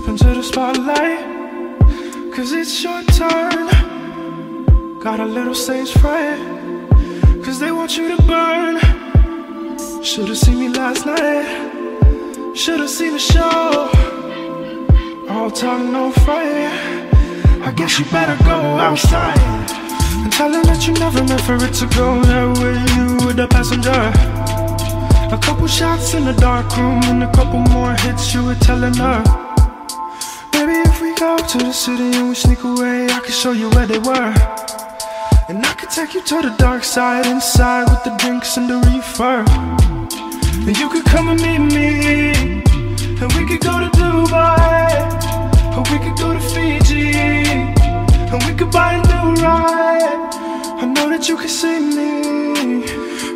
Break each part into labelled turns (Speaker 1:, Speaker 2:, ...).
Speaker 1: Step into the spotlight, cause it's your turn. Got a little stage fright, cause they want you to burn. Should've seen me last night, should've seen the show. All talk, no fight. I guess you better go outside and tell them that you never meant for it to go that way. You were the passenger. A couple shots in the dark room and a couple more hits you were telling her. To the city and we sneak away, I can show you where they were. And I could take you to the dark side inside with the drinks and the reefer. And you could come and meet me, and we could go to Dubai, or we could go to Fiji, and we could buy a new ride. I know that you can see me.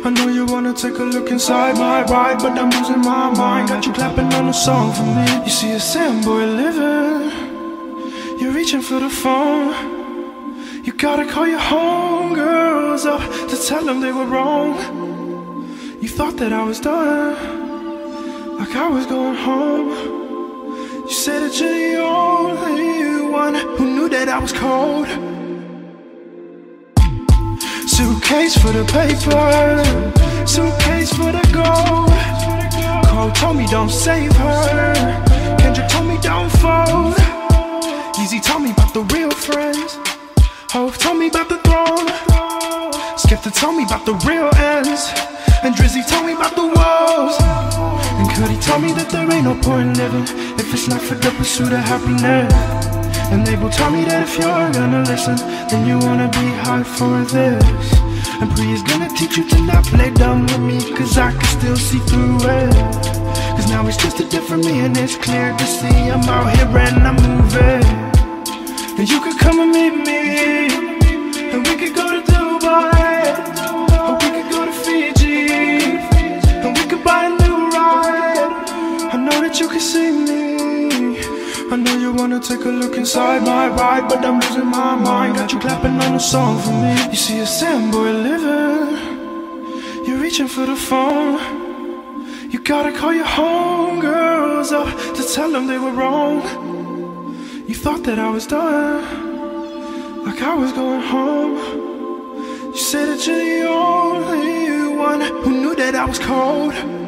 Speaker 1: I know you wanna take a look inside my ride, but I'm losing my mind. Got you clapping on a song for me. You see a sand boy living, reaching for the phone. You gotta call your homegirls up to tell them they were wrong. You thought that I was done, like I was going home. You said that you're the only one who knew that I was cold. Suitcase for the paper, suitcase for the gold. Cole told me don't save her, Kendrick told me don't fold. Yeezy told me about the real friends, oh, Hov told me about the throne. Skipper told me about the real ends, and Drizzy told me about the woes. And Cudi told me that there ain't no point living if it's not for the pursuit of happiness. And they will tell me that if you're gonna listen, then you wanna be high for this. And Pri is gonna teach you to not play dumb with me, cause I can still see through it. Cause now it's just a different me, and it's clear to see I'm out here and I'm moving. And you could come and meet me, and we could go to Dubai, or we could go to Fiji, and we could buy a new ride. I know that you can see me. I know you wanna take a look inside my ride, but I'm losing my mind. Got you clapping on a song for me. You see a sand boy living, you're reaching for the phone. You gotta call your homegirls up to tell them they were wrong. You thought that I was done, like I was going home. You said that you're the only one who knew that I was cold.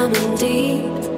Speaker 2: climbing
Speaker 3: deep.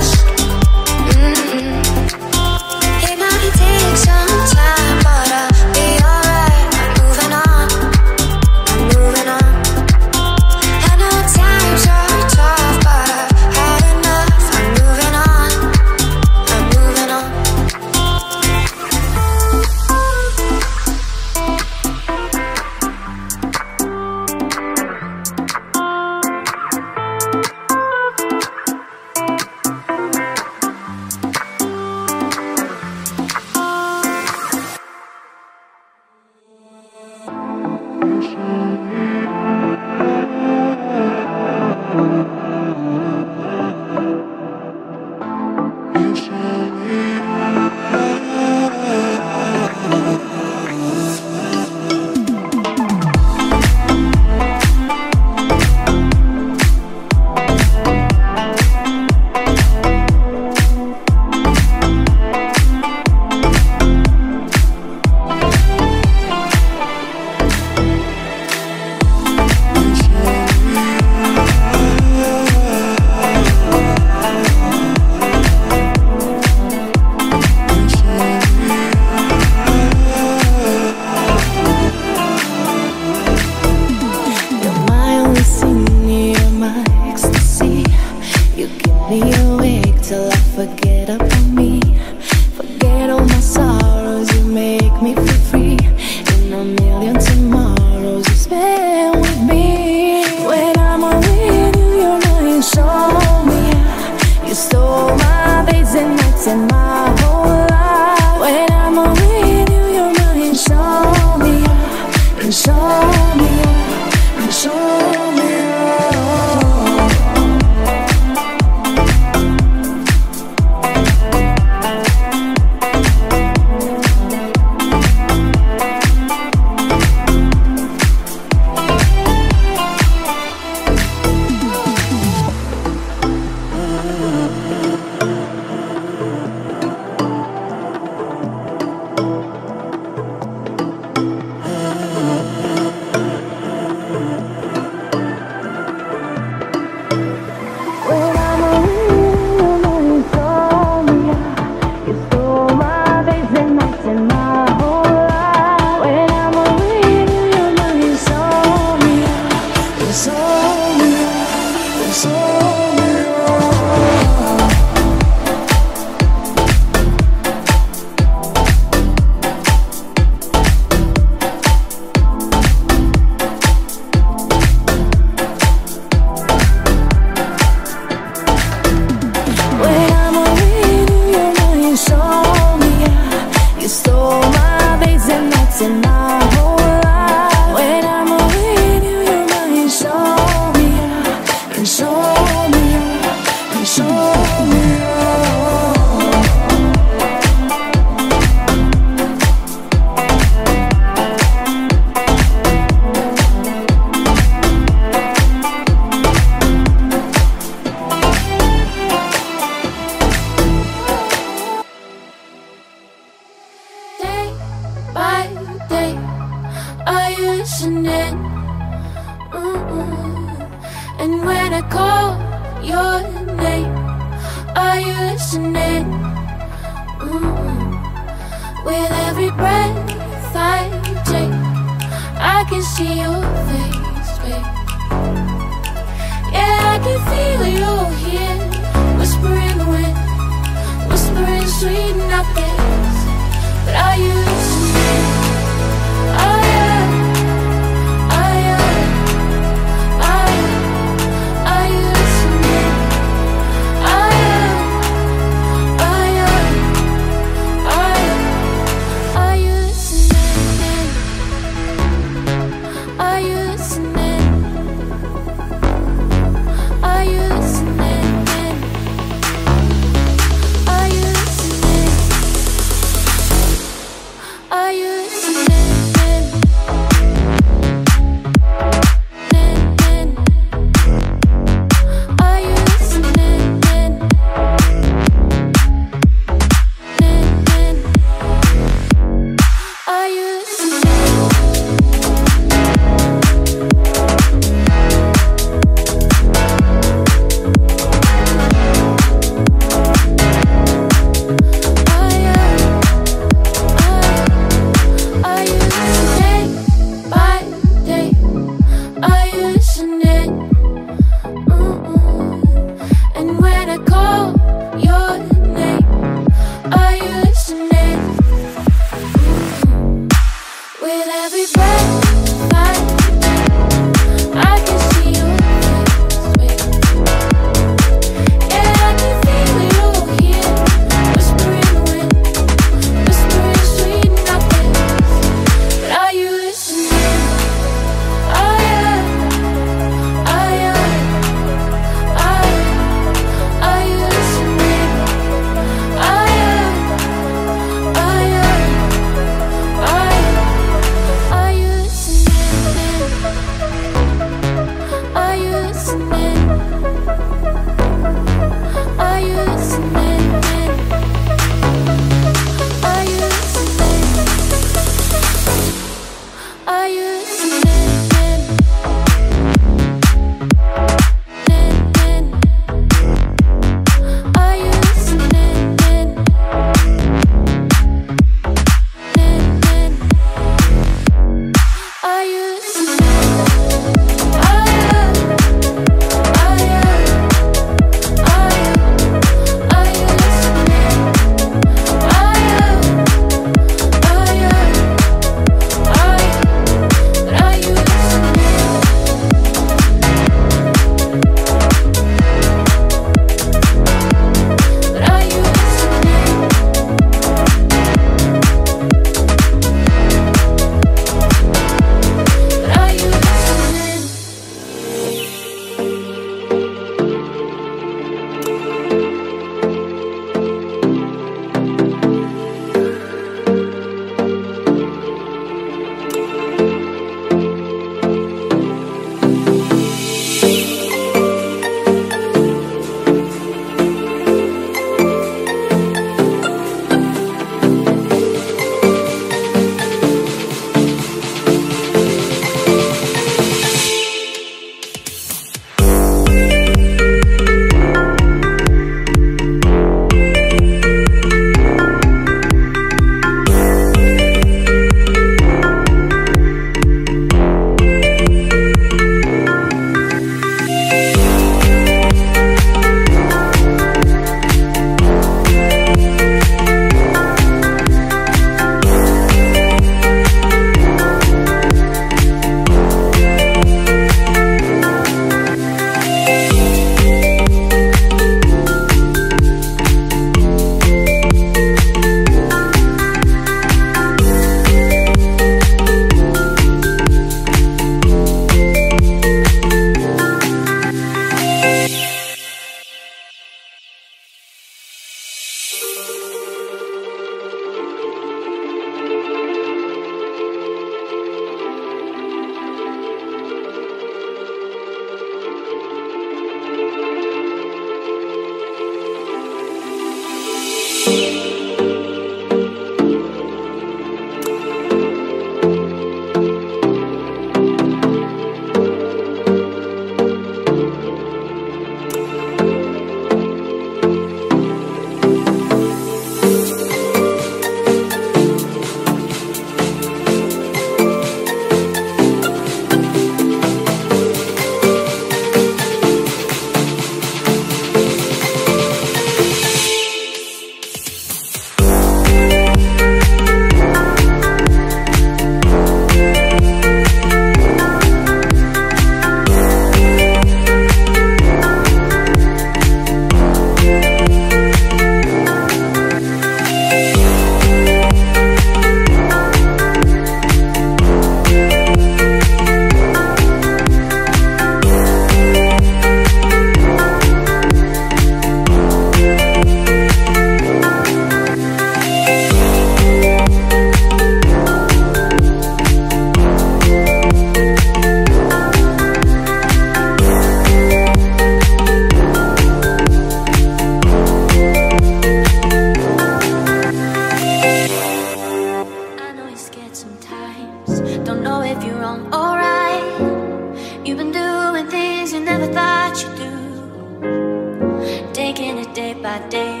Speaker 3: day.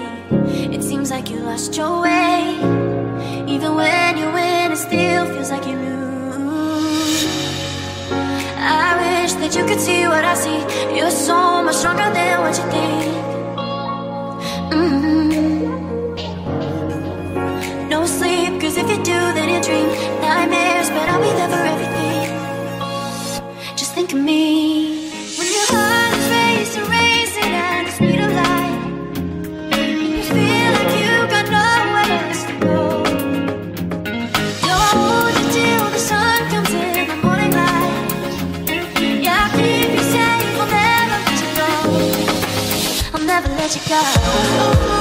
Speaker 3: It seems like you lost your way. Even when you win, it still feels like you lose. I wish that you could see what I see. You're so much stronger than what you think. Mm. No sleep, cause if you do, then you dream Nightmares, but I'll be there for everything. Just think of me.
Speaker 4: oh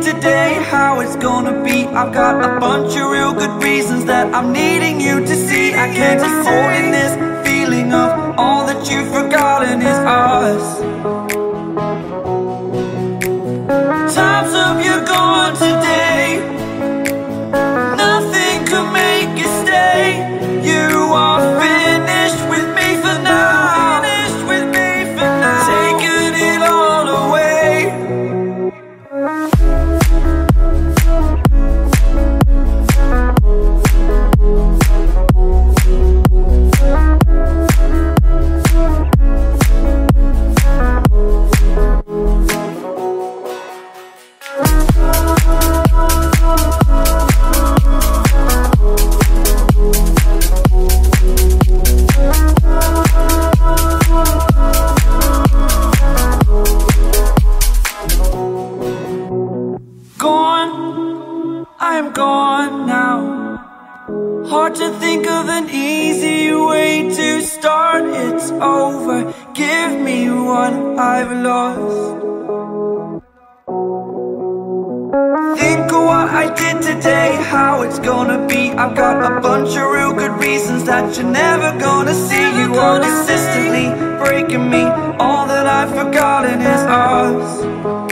Speaker 5: did today, how it's gonna be. I've got a bunch of real good reasons that I'm needing you to see. I can't be holding this feeling of all that you've forgotten is us it's gonna be. I've got a bunch of real good reasons that you're never gonna see. You are consistently breaking me. All that I've forgotten is. Us.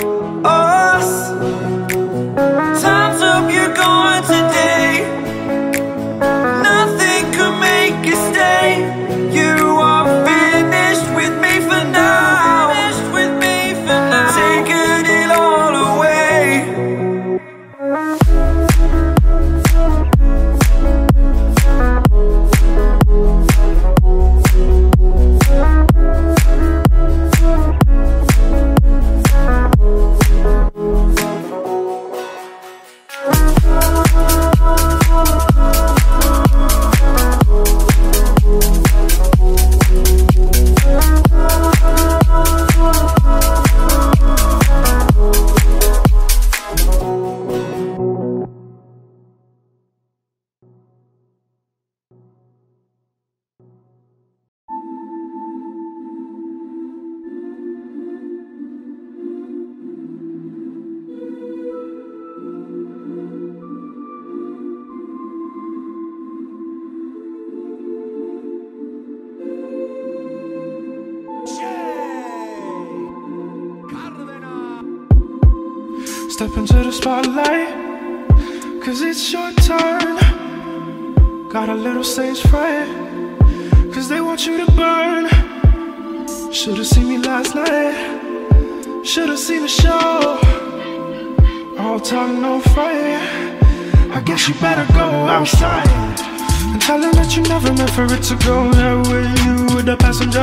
Speaker 5: For it
Speaker 1: to go that way. You were the passenger.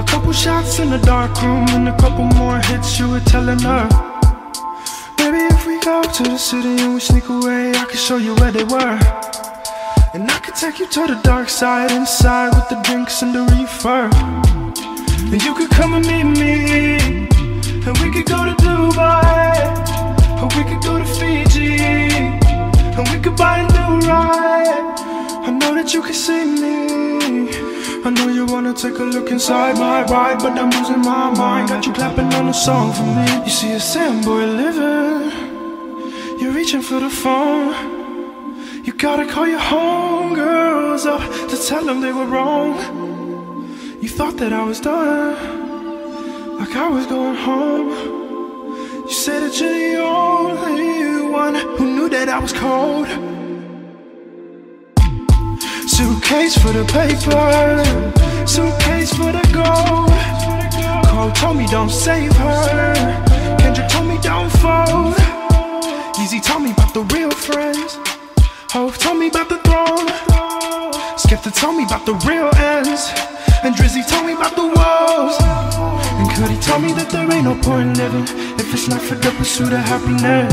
Speaker 1: A couple shots in the dark room and a couple more hits you were telling her. Maybe if we go to the city and we sneak away, I can show you where they were. And I could take you to the dark side inside with the drinks and the reefer. And you could come and meet me, and we could go to Dubai, or we could go to Fiji, and we could buy a new ride. I know that you can see me. I know you wanna take a look inside my ride, but I'm losing my mind. Got you clapping on a song for me. You see a sand boy living, you're reaching for the phone. You gotta call your homegirls up to tell them they were wrong. You thought that I was done, like I was going home. You said that you're the only one who knew that I was cold. Suitcase for the paper, suitcase for the gold. Cole told me don't save her, Kendrick told me don't fold. Yeezy told me about the real friends, Hov told me about the throne. Skepta told me about the real ends, and Drizzy told me about the woes. And Cudi told me that there ain't no point living if it's not for the pursuit of happiness.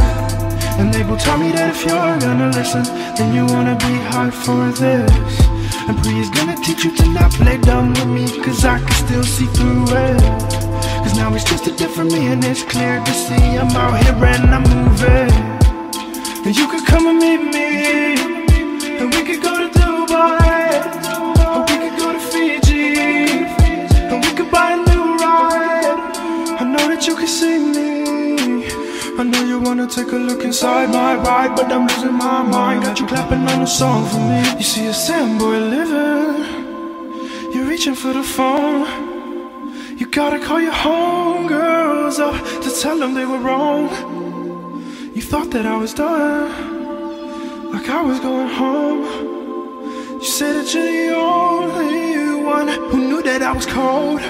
Speaker 1: And they will tell me that if you're gonna listen, then you wanna be hard for this. And Priya's gonna teach you to not play dumb with me Cause I can still see through it. Cause now it's just a different me and it's clear to see I'm out here and I'm moving. And you could come and meet me And we could go know you wanna take a look inside my ride, but I'm losing my mind. Got you clapping on a song for me. You see a sand boy living, you're reaching for the phone. You gotta call your homegirls up to tell them they were wrong. You thought that I was done, like I was going home. You said that you're the only one who knew that I was cold.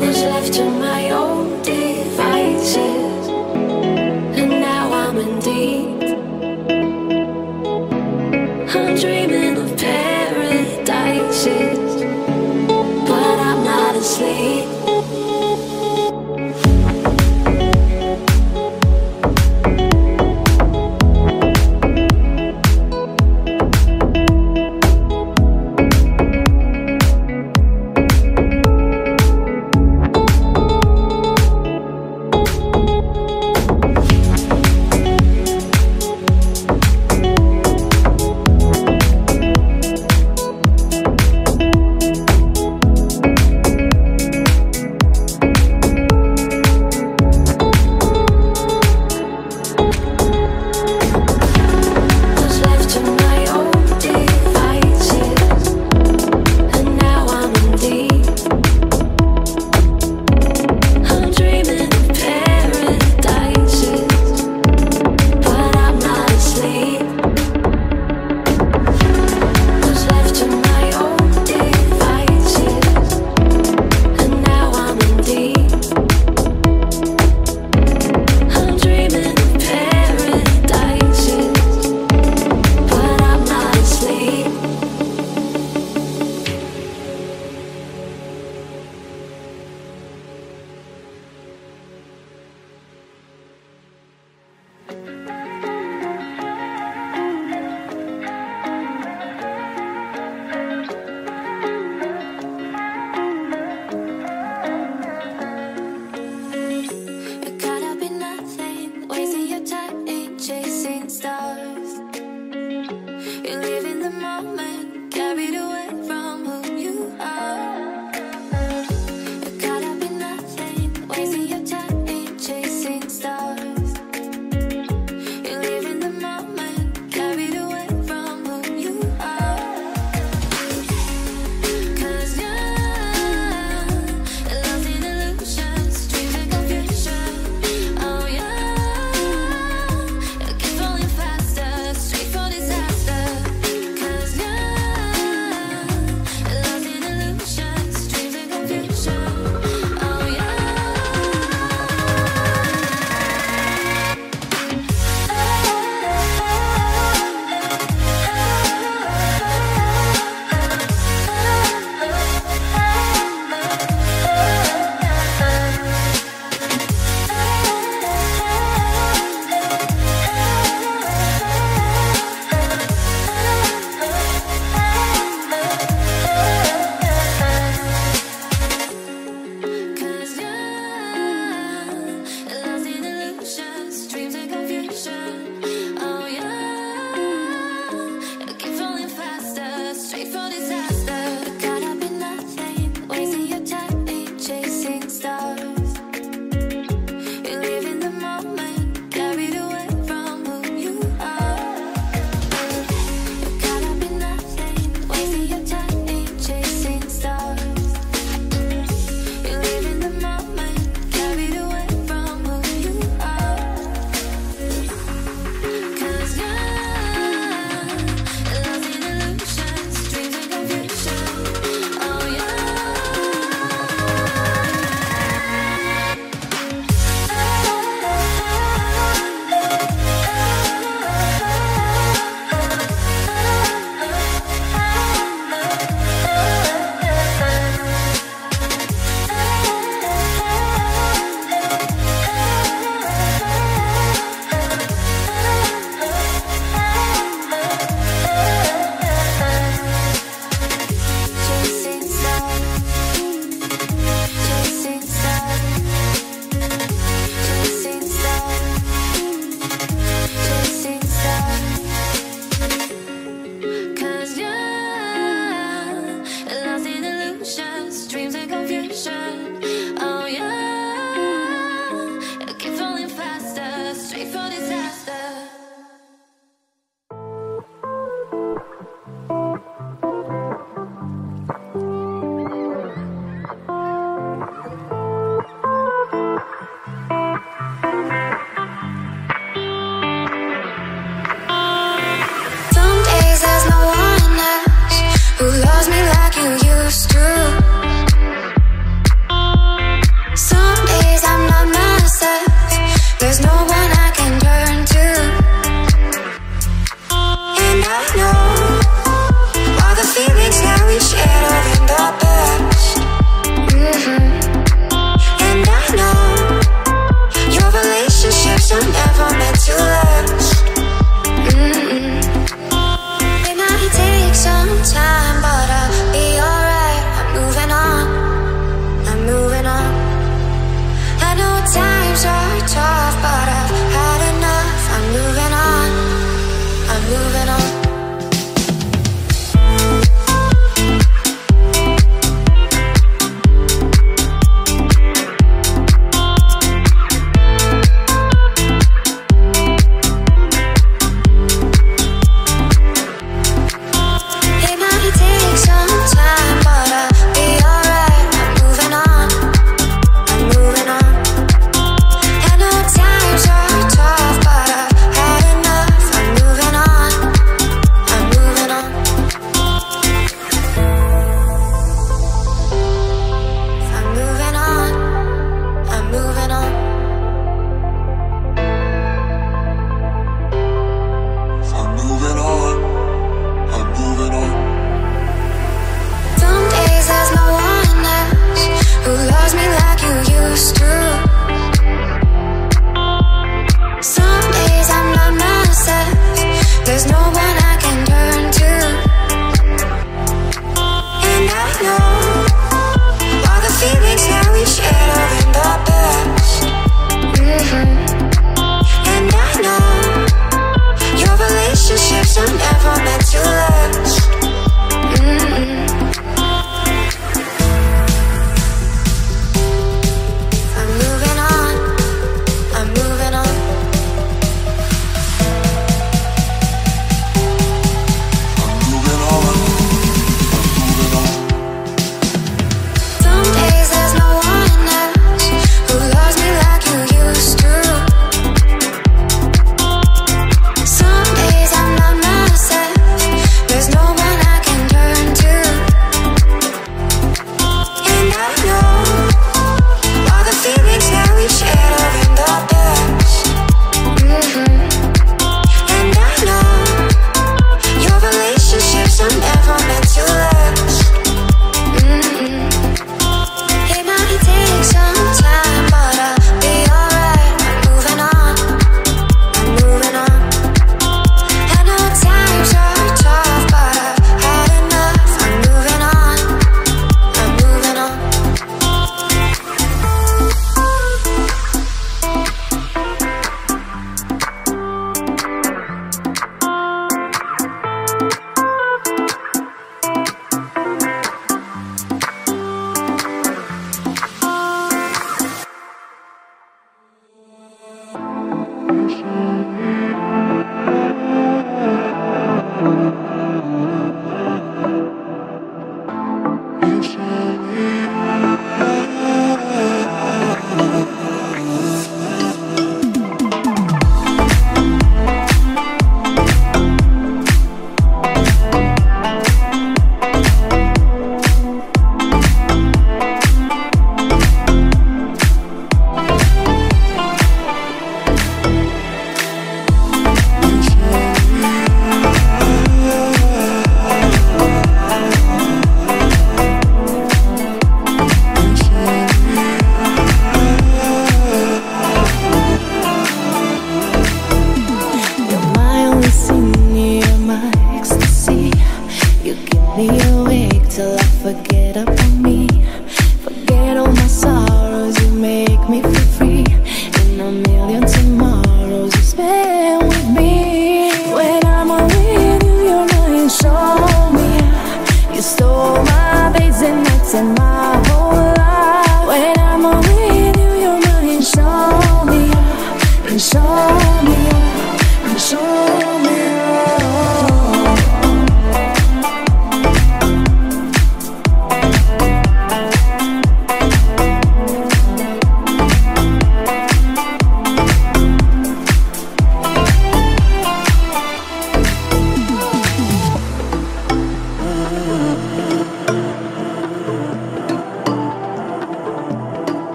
Speaker 6: was
Speaker 7: left to my own devices, and now I'm in deep. I'm dreaming.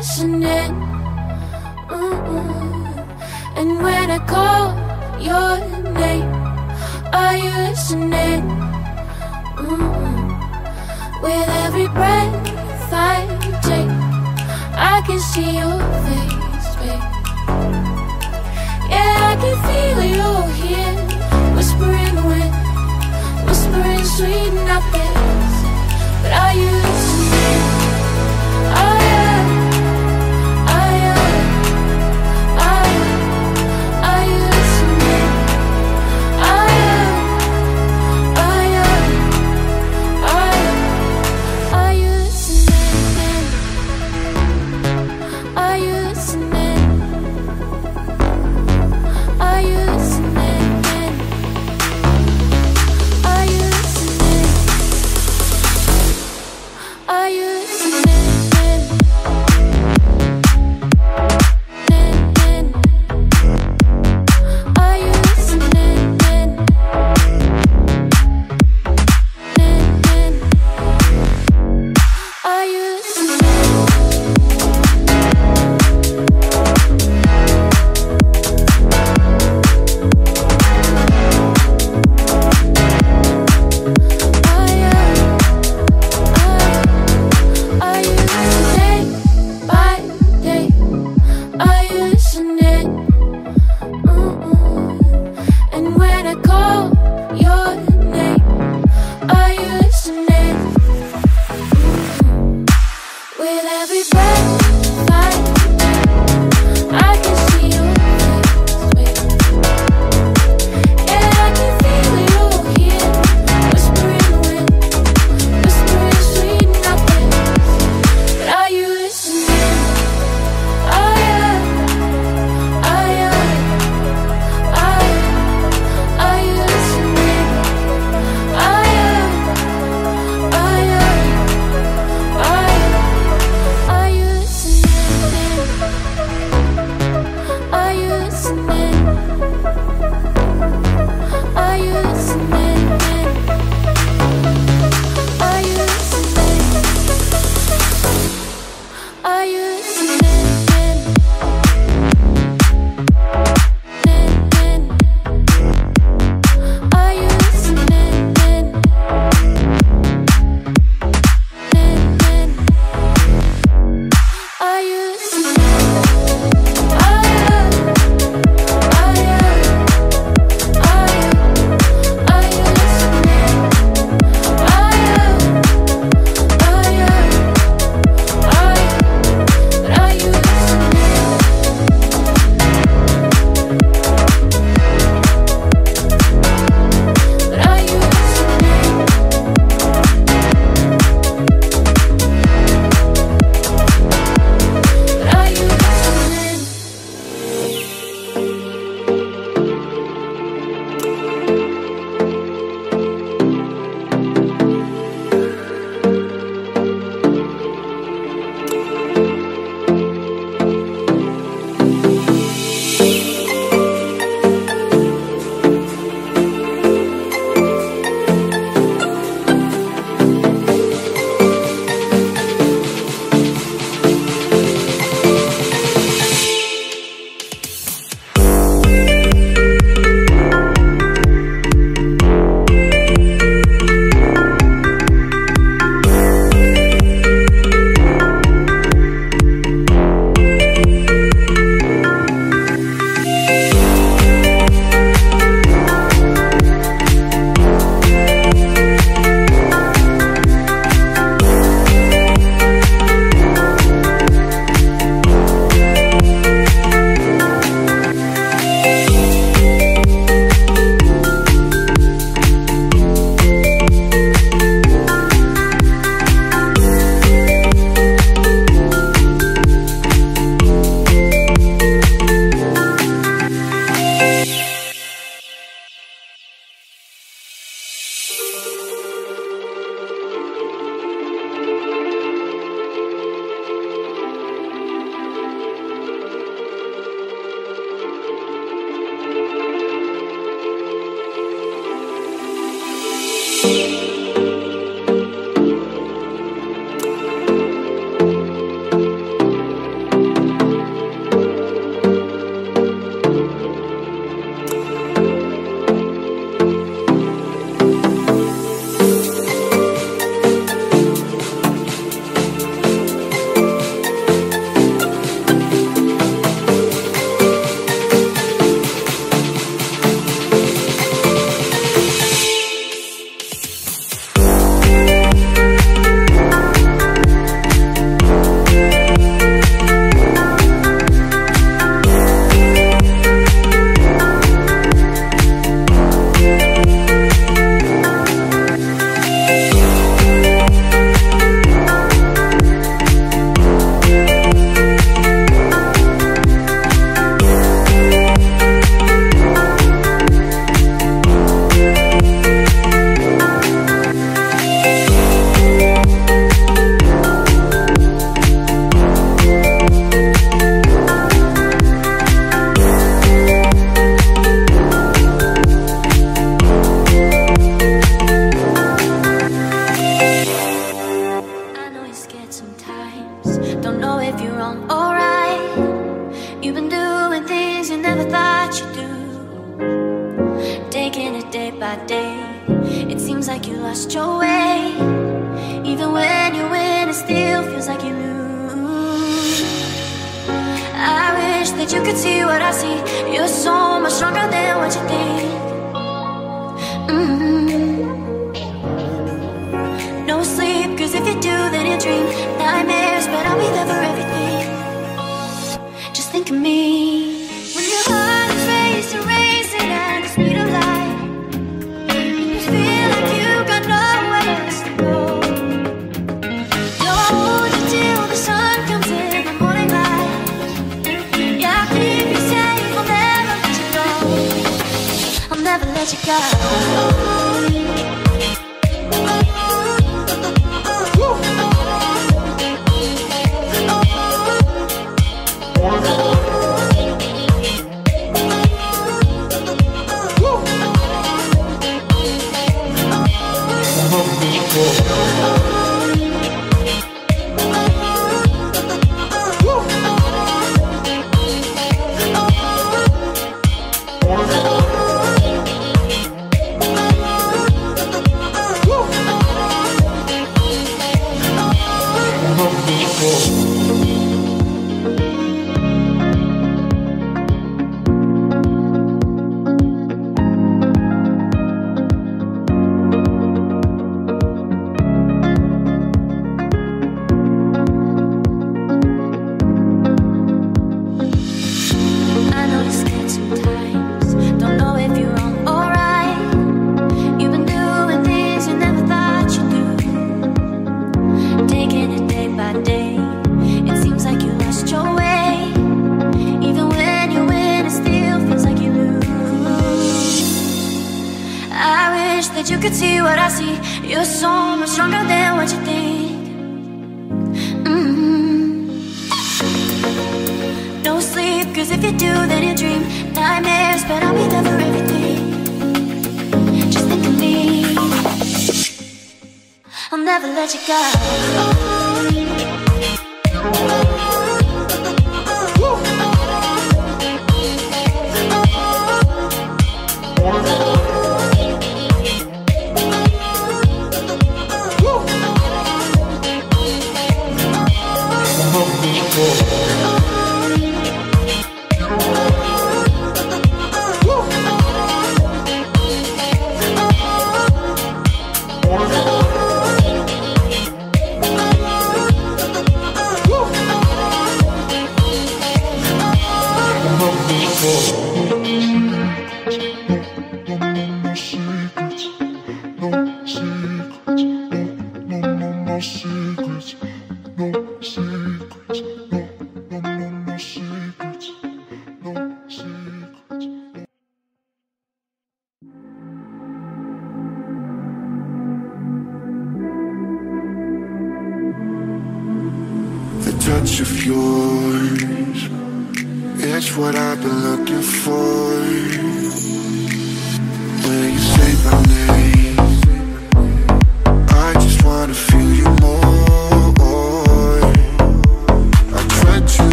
Speaker 7: listening. Mm -mm. And
Speaker 8: when I call your
Speaker 3: name,
Speaker 9: are you listening? Mm With every
Speaker 2: breath I take, I
Speaker 3: can see your face, babe. Yeah, I
Speaker 5: can feel you here, whispering the wind, whispering sweet nothing.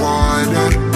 Speaker 5: Underwater.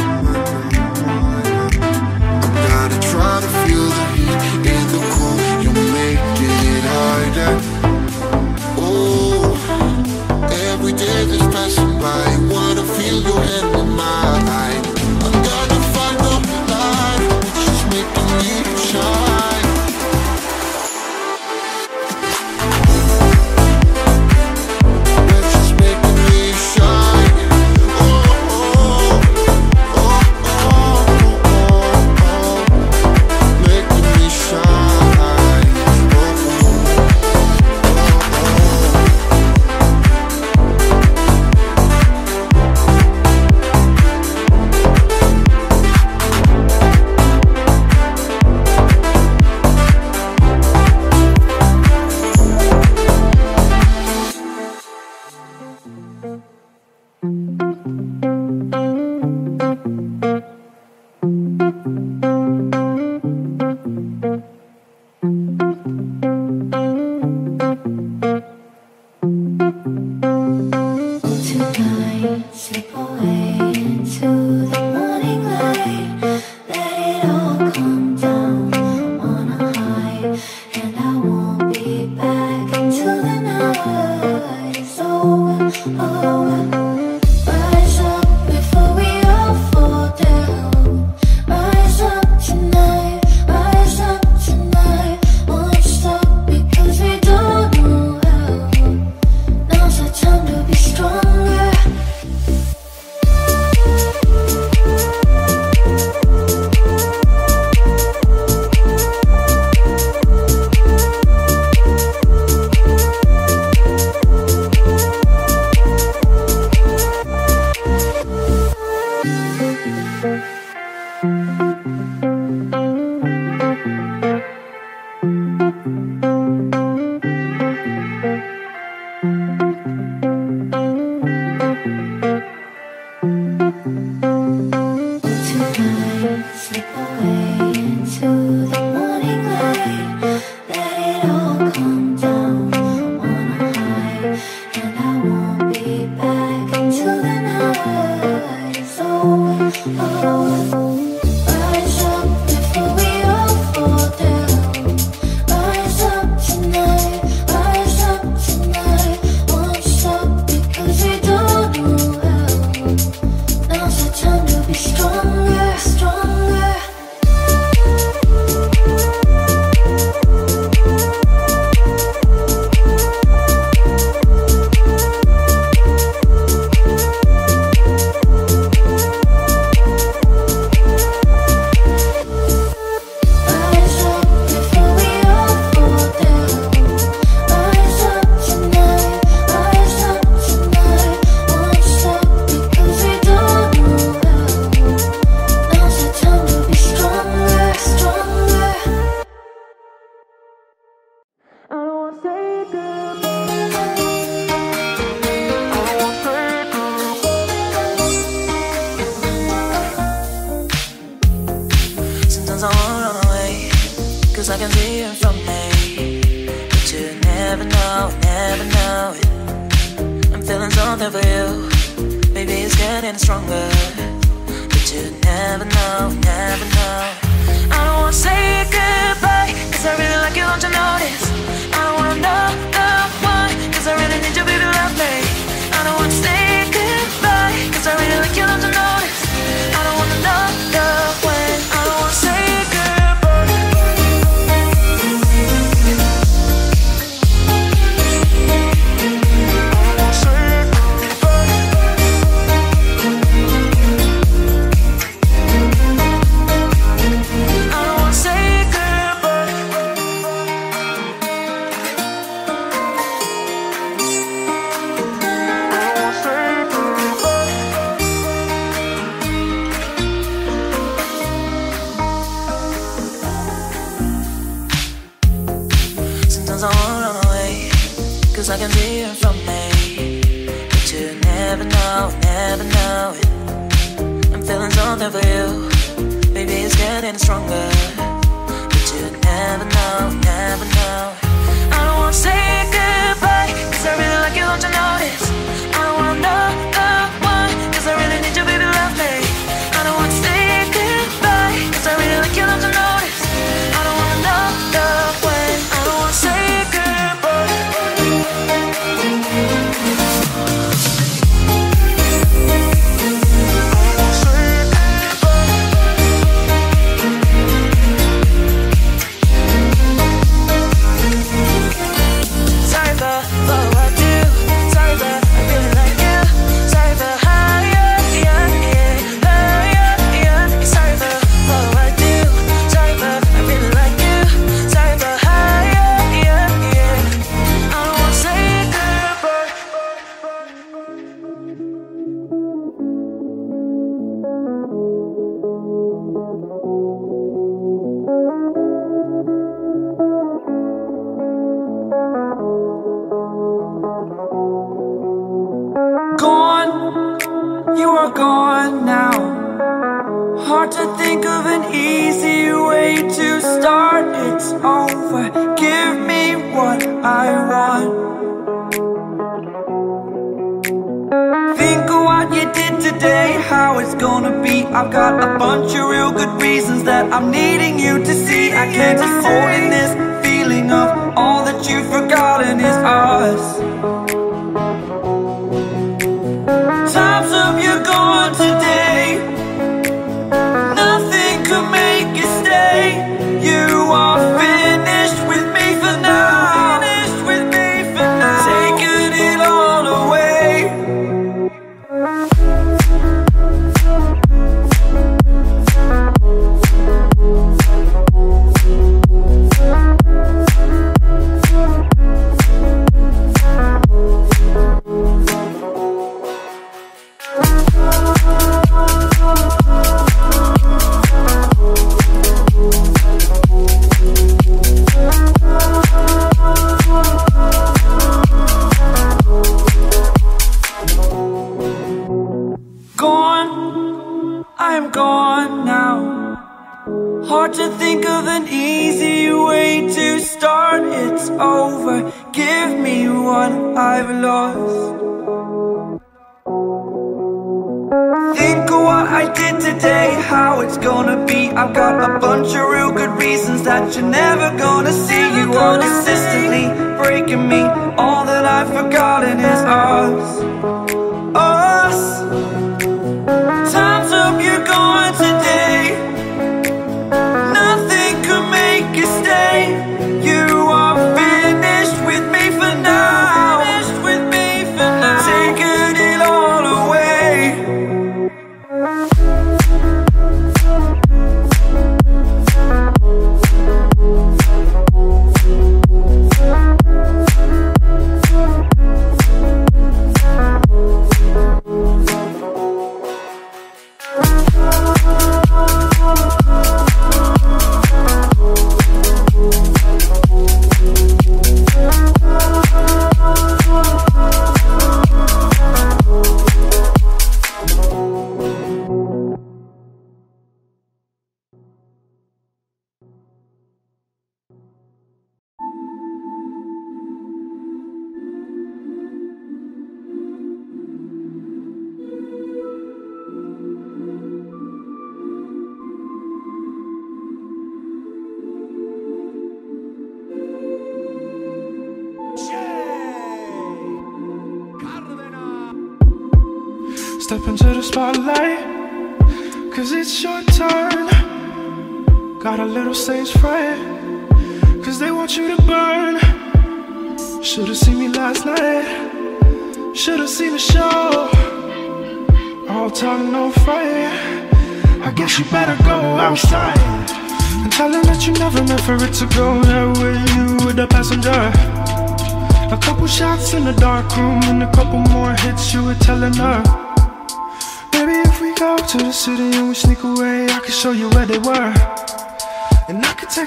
Speaker 5: wanna
Speaker 1: be. I've got a bunch of real good reasons that you're never gonna see. You are consistently breaking me. All that I've forgotten is us.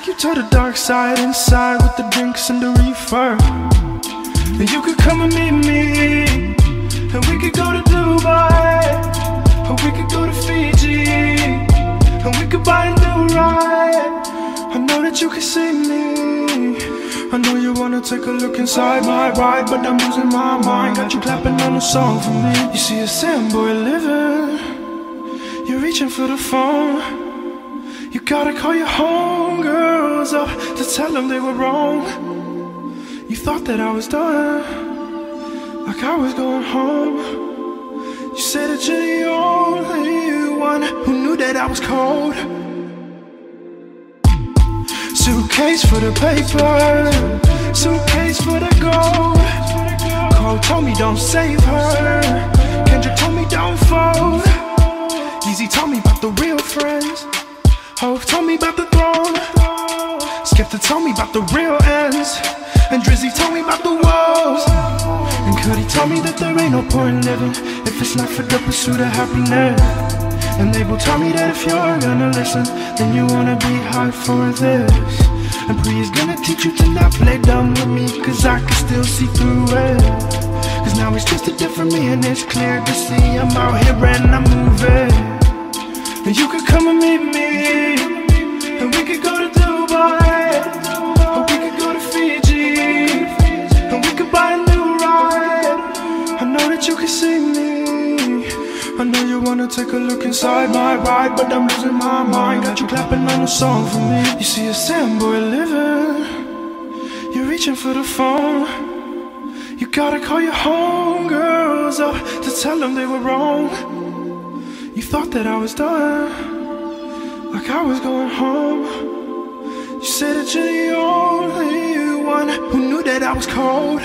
Speaker 10: take you to the dark side inside with the drinks and the reefer.
Speaker 1: And you could come and meet me, and we could go to Dubai, or we could go to Fiji, and we could buy a new ride. I know that you can see me. I know you wanna take a look inside my ride, but I'm losing my mind. Got you clapping on a song for me. You see a sandboy living, you're reaching for the phone. You gotta call your homegirls up to tell them they were wrong. You thought that I was done, like I was going home. You said that you're the only one who knew that I was cold. Suitcase for the paper, suitcase for the gold. Cole told me don't save her, Kendrick told me don't fold. Yeezy told me about the real friends. Told me about the throne. Skepta told me about the real ends. And Drizzy told me about the woes. And Cudi told me that there ain't no point in living if it's not for the pursuit of happiness. And they tell me that if you're gonna listen, then you wanna be high for this. And Pri is gonna teach you to not play dumb with me, cause I can still see through it. Cause now it's just a different me, and it's clear to see I'm out here and I'm moving. And you could come and meet me, and we could go to Dubai, or we could go to Fiji, and we could buy a new ride. I know that you can see me. I know you wanna take a look inside my ride, but I'm losing my mind. Got you clapping on a song for me. You see a sand boy living, you're reaching for the phone. You gotta call your homegirls up to tell them they were wrong. You thought that I was done, like I was going home. You said that you're the only one who knew that I was cold.